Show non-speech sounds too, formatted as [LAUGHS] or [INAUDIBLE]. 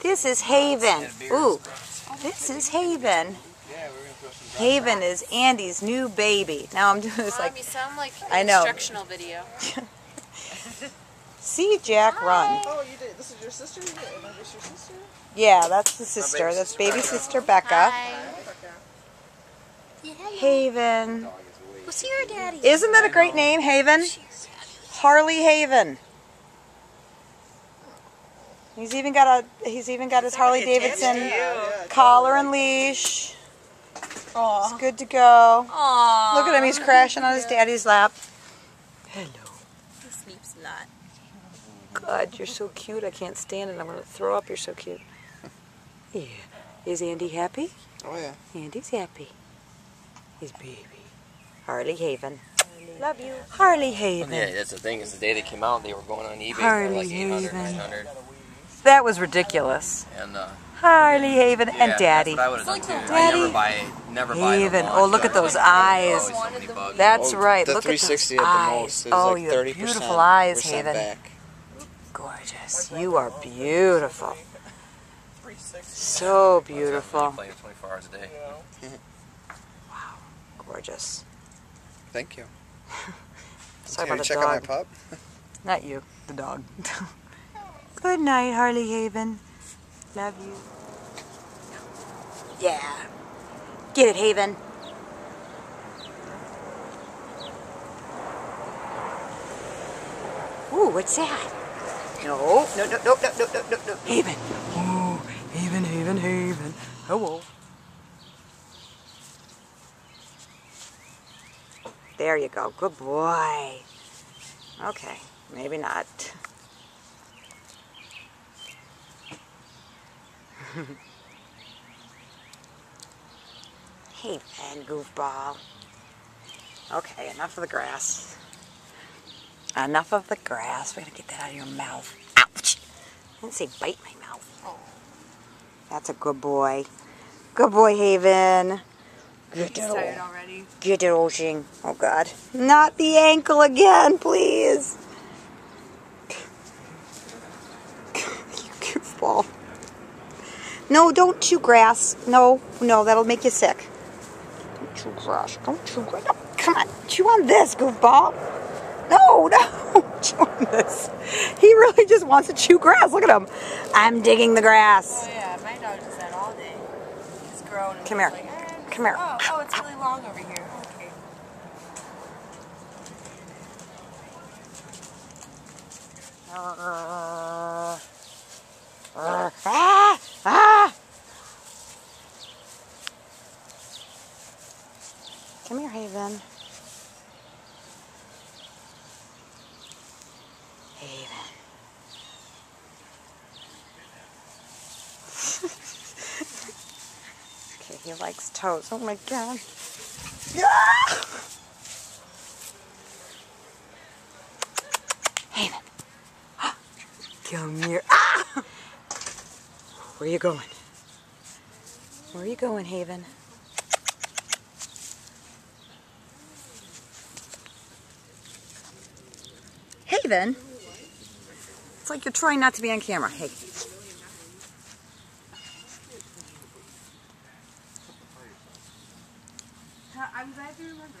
This is Haven. Ooh, this is Haven. Haven is Andy's new baby. Now I'm doing this Mom, like, you sound like I an know. instructional video. [LAUGHS] see Jack run. Oh, you did. This is your sister? You did. Am I your sister? Yeah, that's the sister. That's baby sister Becca. Haven. We'll see your daddy. Isn't that a great name, Haven? Harley Haven. He's even got a he's even got his Harley Davidson collar and leash. He's good to go. Aww. Look at him, he's crashing on his daddy's lap. Hello. He sleeps a lot. God, you're so cute. I can't stand it. I'm going to throw up. You're so cute. Yeah. Is Andy happy? Oh, yeah. Andy's happy. His baby. Harley Haven. Love you. Harley Haven. Yeah, that's the thing. Is the day they came out, they were going on eBay Harley for like 800, Haven. 900. That was ridiculous. And uh, Harley Haven yeah, and Daddy. That's what I would have done too. I Daddy. never buy, never buy Haven. the Oh, look at those eyes. Always so many bugs. That's Oh, right. The Look 360 at those at the eyes. most. It was oh, like you have 30% beautiful eyes, Haven. back. Gorgeous. You are beautiful. So beautiful. Play 24 hours a day. [LAUGHS] Gorgeous. Thank you. [LAUGHS] Sorry Can about you the check on my pup? Not you, the dog. [LAUGHS] Good night, Harley Haven. Love you. Yeah. Get it, Haven. Ooh, what's that? No, no, no, no, no, no, no, no, no. Haven. Ooh, Haven, Haven, Haven. Oh, Hello. There you go. Good boy. Okay, maybe not. [LAUGHS] hey, man, goofball. Okay, enough of the grass. Enough of the grass. We're gonna get that out of your mouth. Ouch! I didn't say bite my mouth. Oh. That's a good boy. Good boy, Haven. Good He's tired already. Get it, Oh, God. Not the ankle again, please. [LAUGHS] you goofball. No, don't chew grass. No, no, that'll make you sick. Don't chew grass. Don't chew grass. No, come on. Chew on this, goofball. No, [LAUGHS] no. Chew on this. He really just wants to chew grass. Look at him. I'm digging the grass. Oh yeah, my dog does that all day. He's grown. Come he's here. Like, "Ah, Come here. Oh, oh, it's really long over here. Okay. Uh, uh, ah! Ah! Come here, Haven. Haven. [LAUGHS] okay, he likes toes. Oh my god. Ah! Haven. Come here. Ah! Where you going? Where are you going, Haven? Haven? It's like you're trying not to be on camera. Hey. I'm glad [LAUGHS] you remember.